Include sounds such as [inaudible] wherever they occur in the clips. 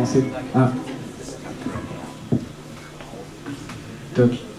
commencer. Ah. Toc.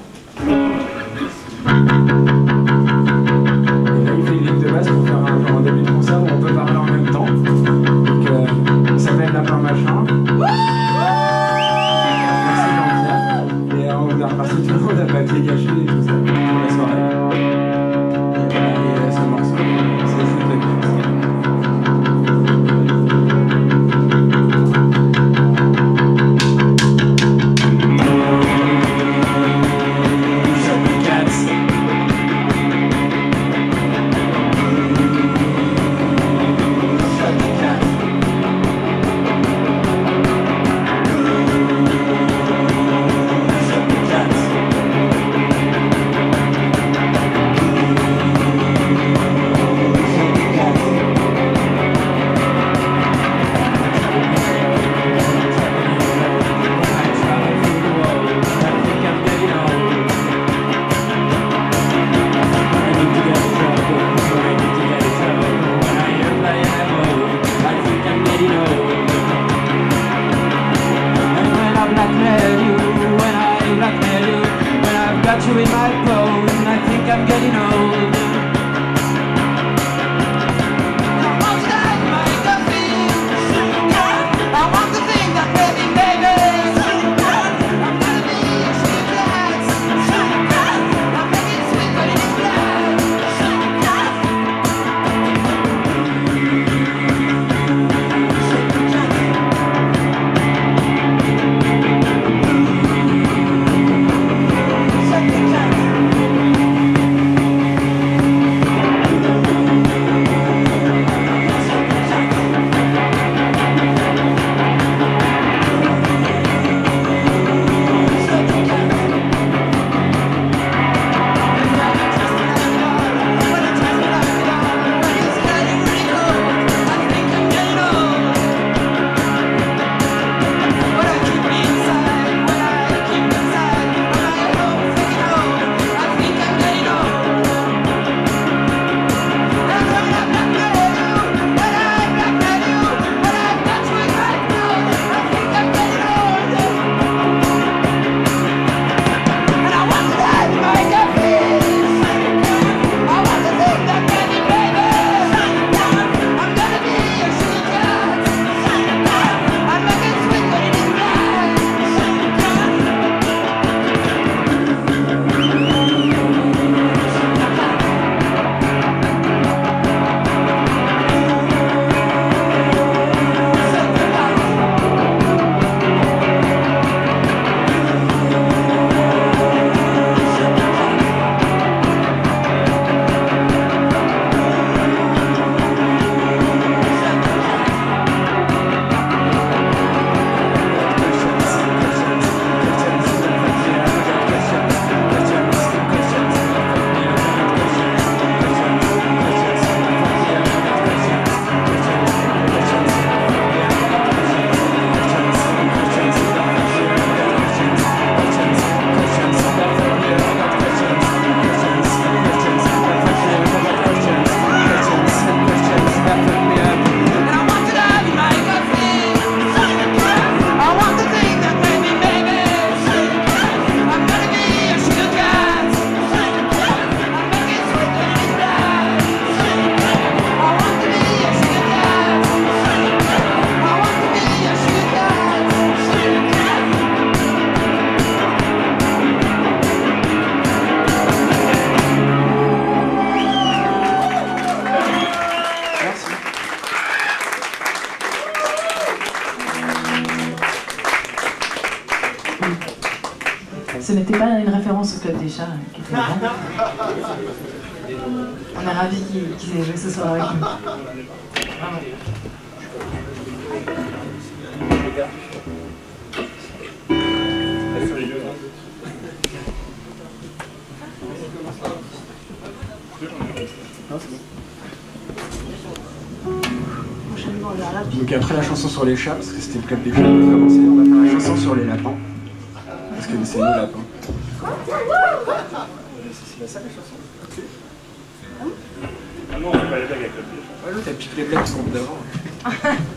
ce soir avec nous. Donc après la chanson sur les chats, parce que c'était le club des chats, on va faire la chanson sur les lapins. Parce que c'est nos lapins. C'est la chanson. les blagues sont d'avant. [laughs]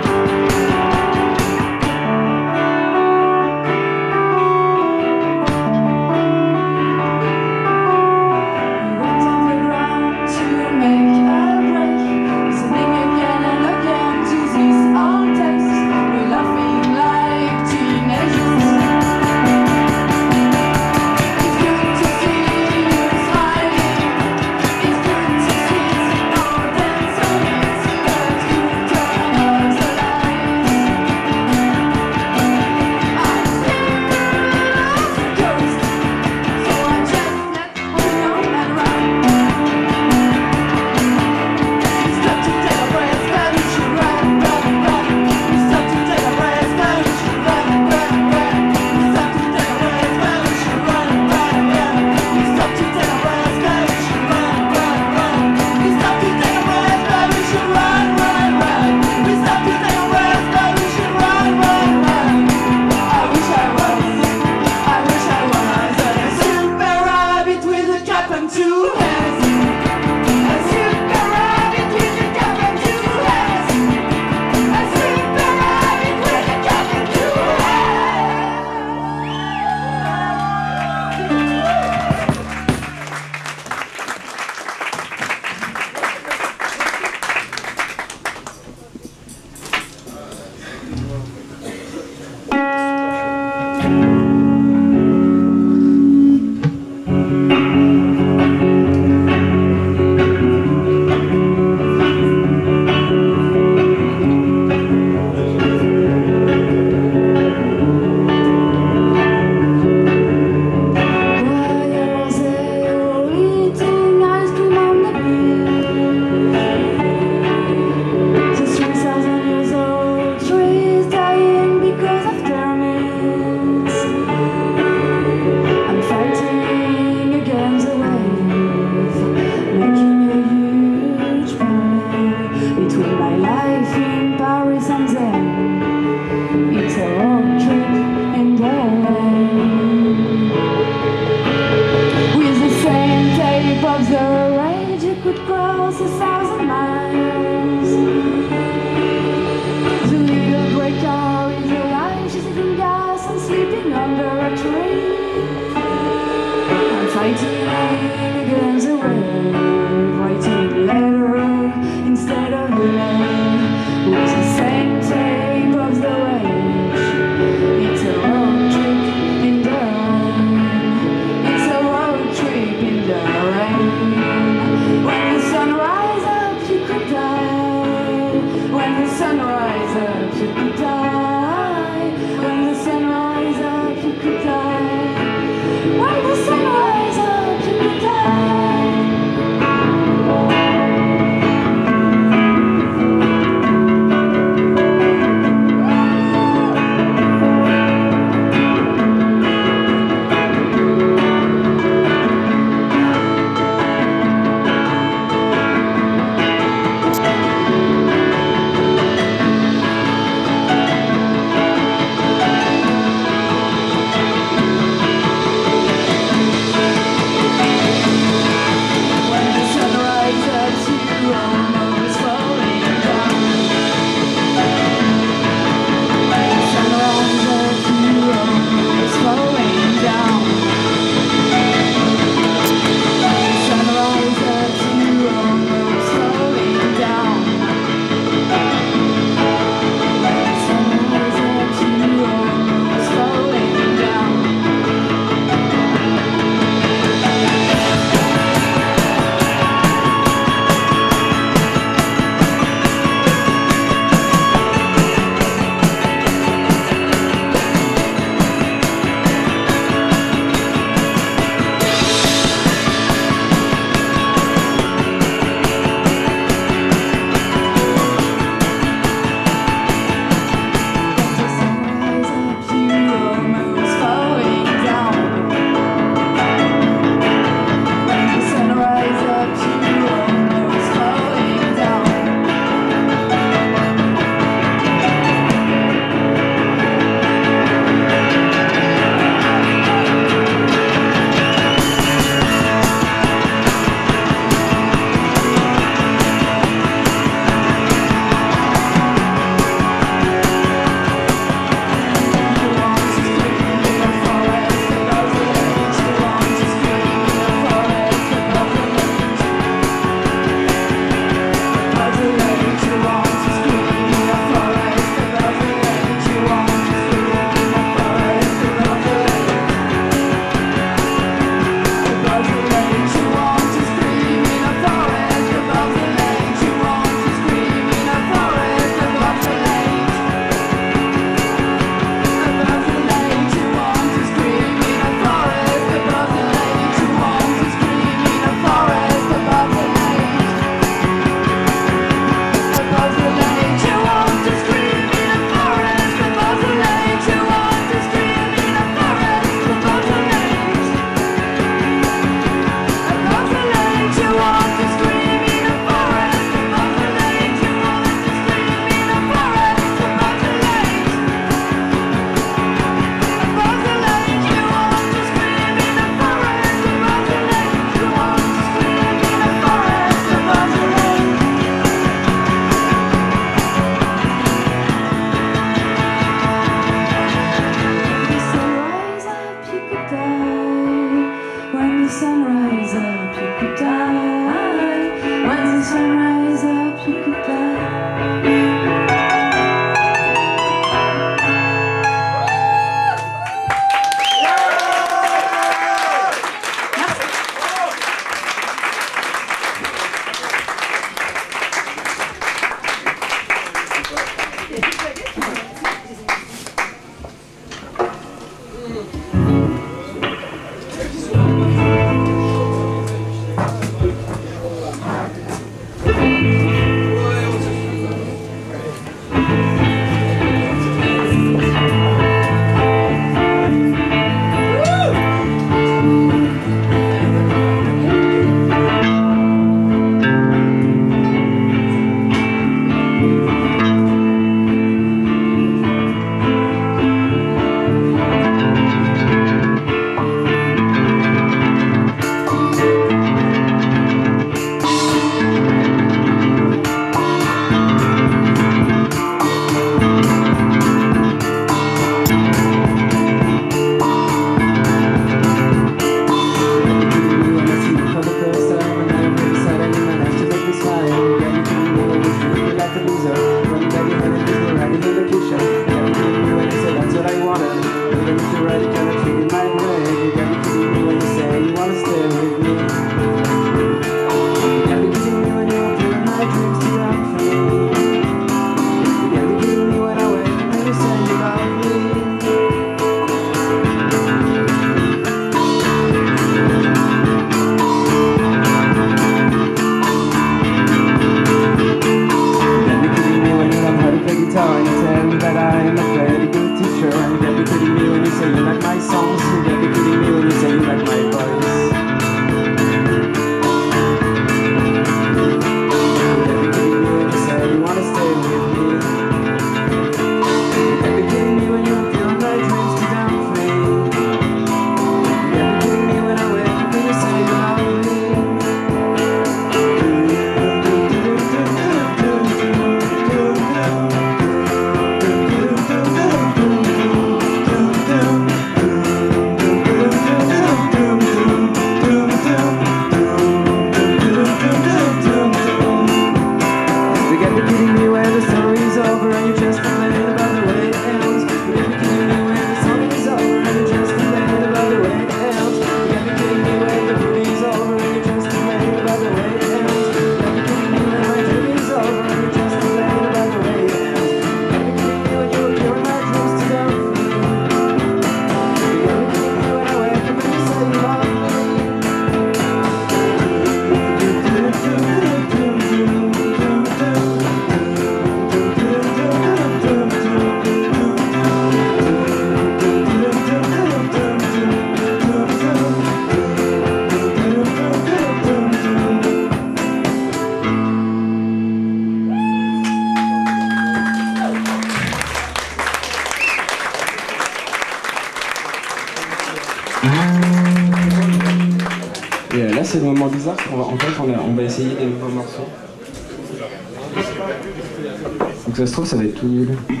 Buyurun.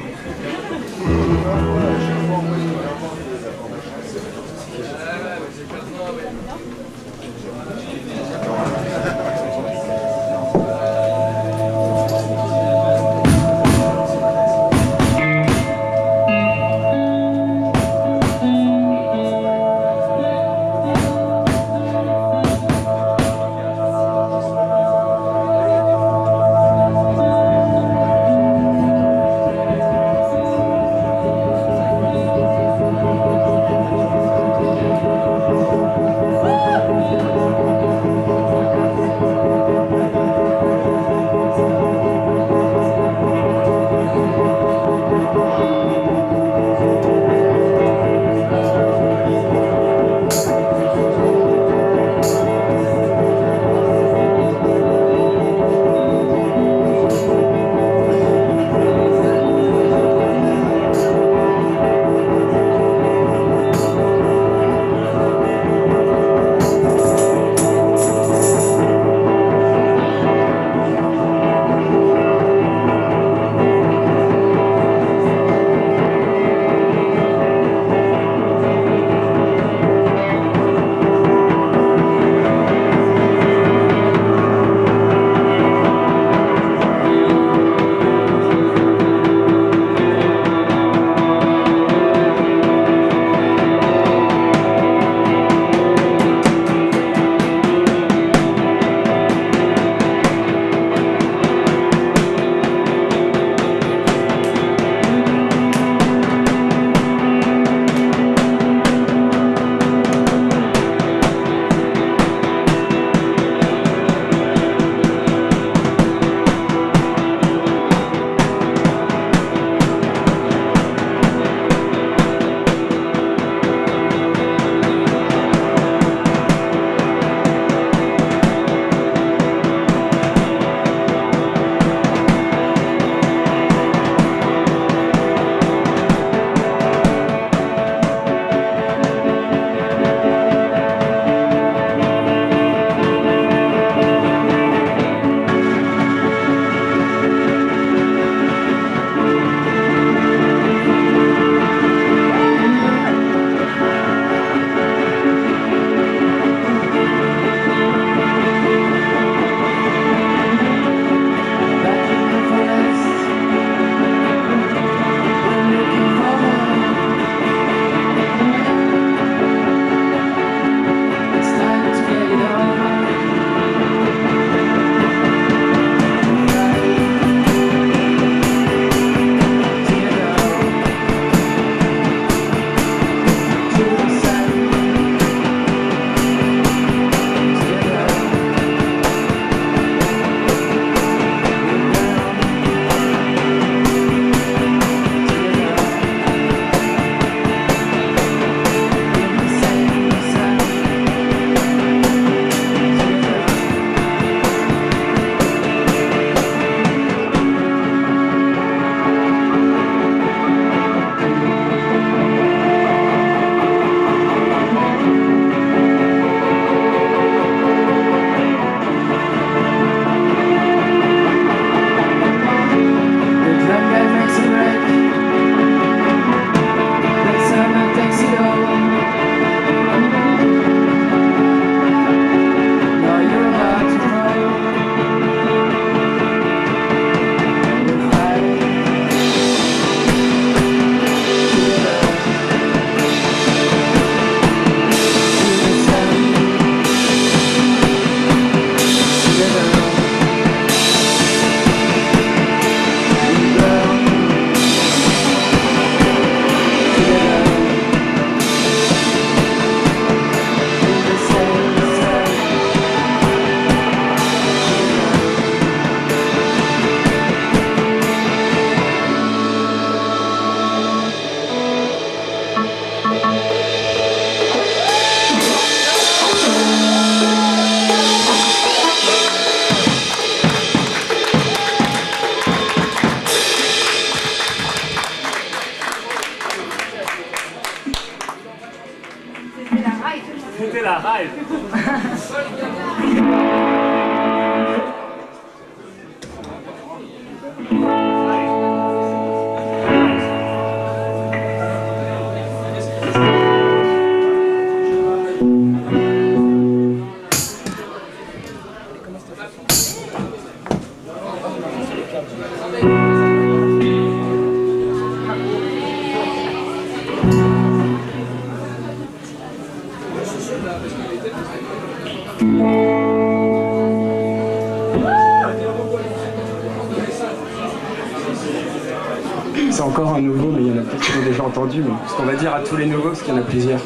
Qu'il y en plusieurs.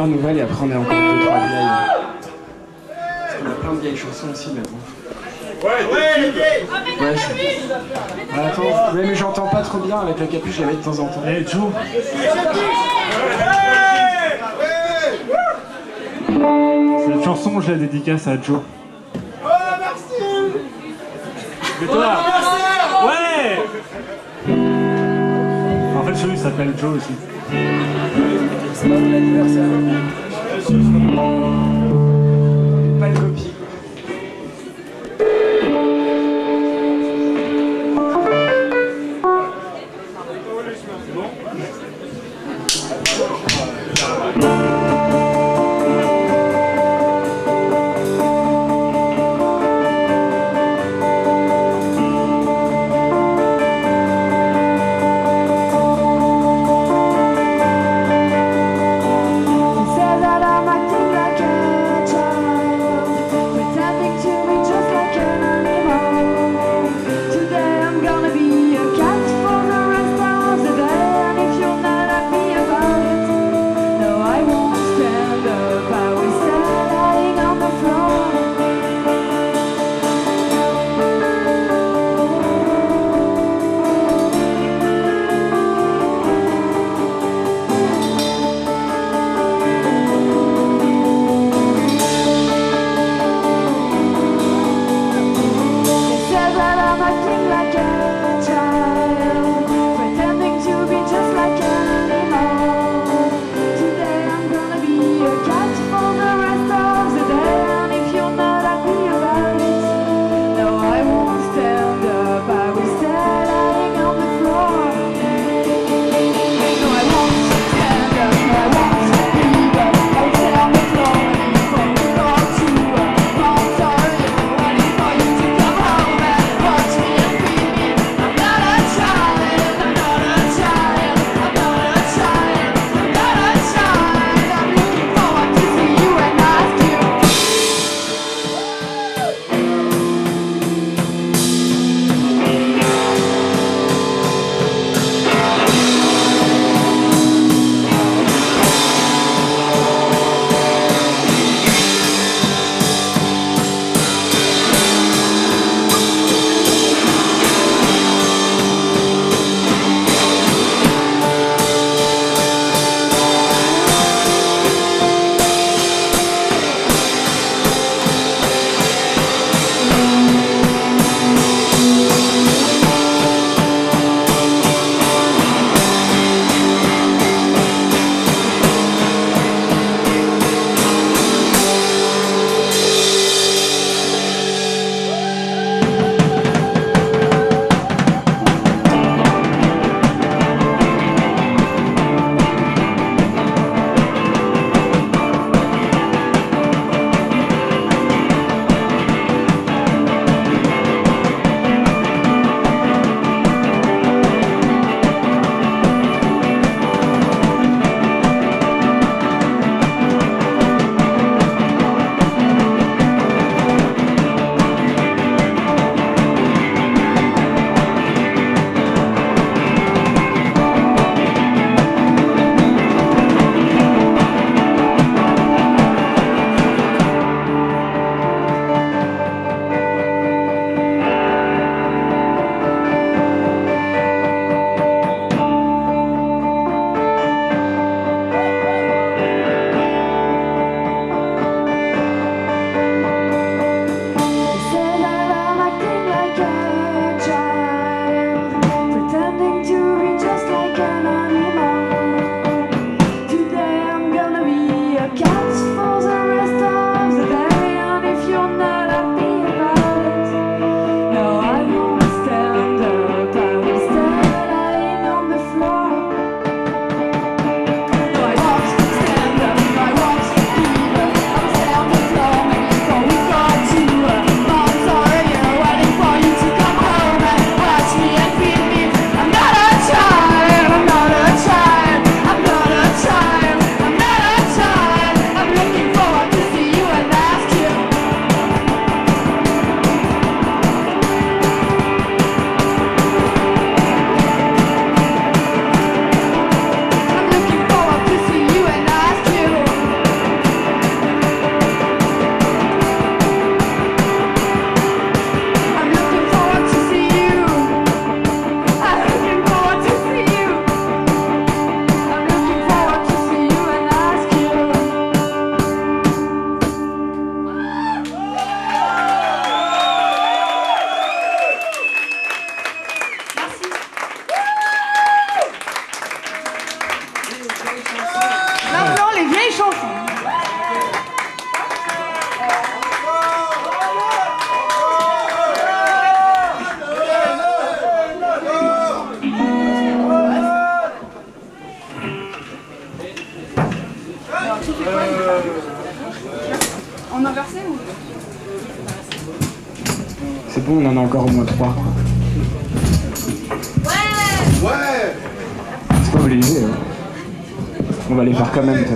Dernière nouvelle et après on est encore deux, trois vieilles. Parce qu'on a plein de vieilles chansons aussi, mais bon. Ouais, Ah, attends, ouais, mais j'entends pas trop bien avec la capuche, je la mets de temps en temps. Eh Joe Cette chanson, je la dédicace à Joe. Oh merci Mais toi Ouais En fait, celui s'appelle Joe aussi. Mon anniversaire. quand même.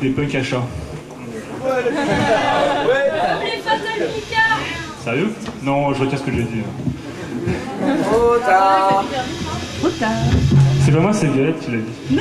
des punks à chat. Sérieux? Non, je retiens ce que j'ai dit. C'est pas moi, c'est Violette qui l'a dit. Non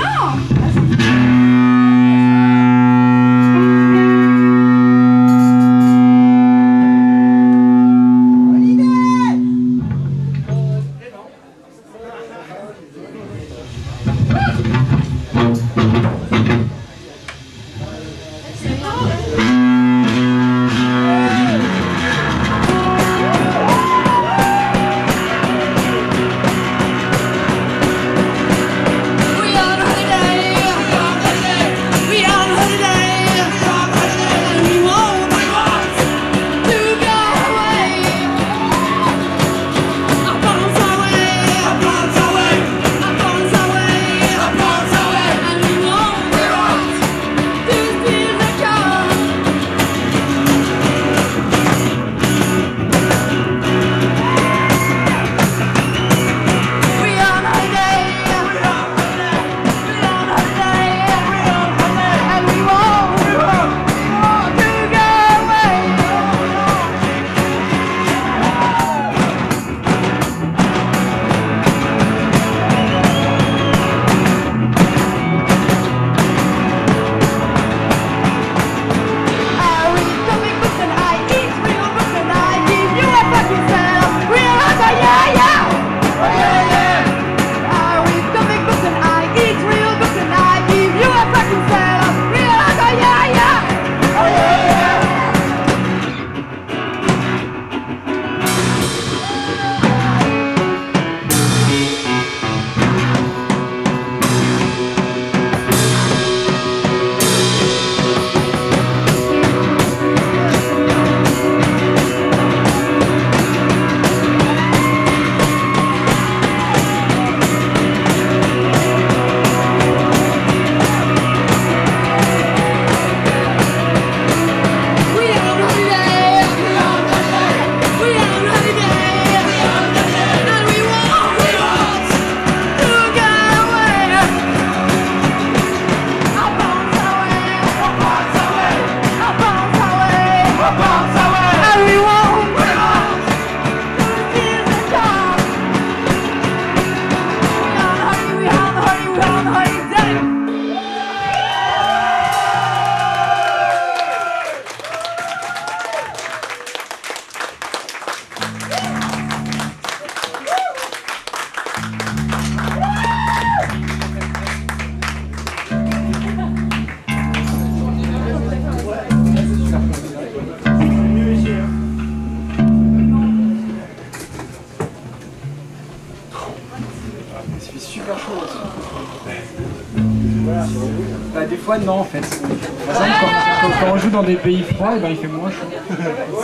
des pays froids, et ben, il fait moins chaud. [laughs]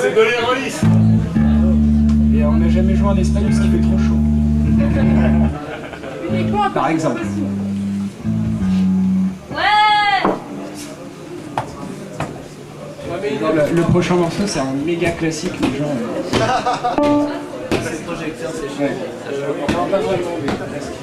C'est de l'héroïsme Et on n'a jamais joué en Espagne parce qu'il fait trop chaud. Par exemple. Ouais le, le, prochain morceau, c'est un méga classique, les gens. Euh... Projecteur, c'est chaud. Ouais. Euh, on pas vraiment, mais presque.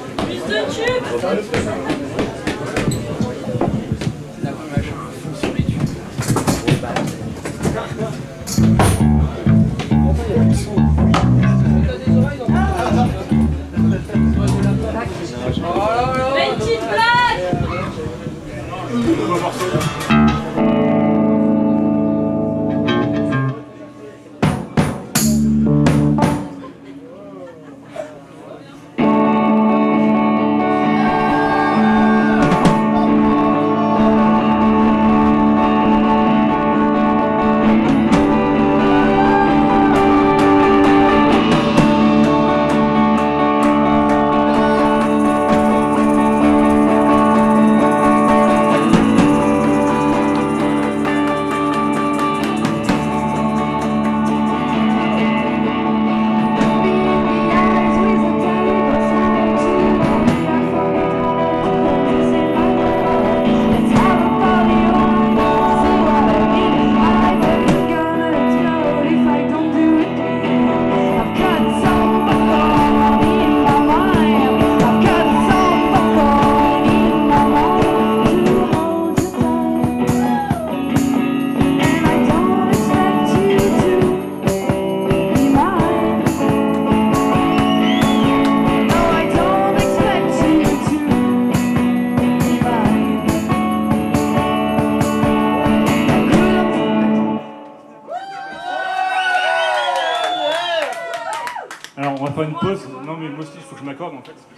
Je m'accorde en fait.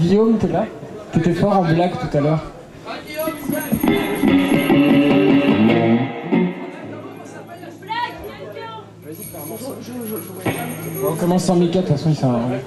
Guillaume, t'es là T'étais fort en blague tout à l'heure. On commence sans Mika, de toute façon il sert à rien.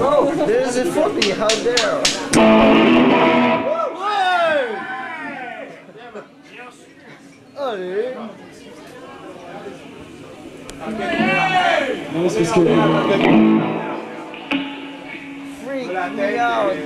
Oh, there's a it! out there. Allez! Non. Freak me out!